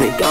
nigga.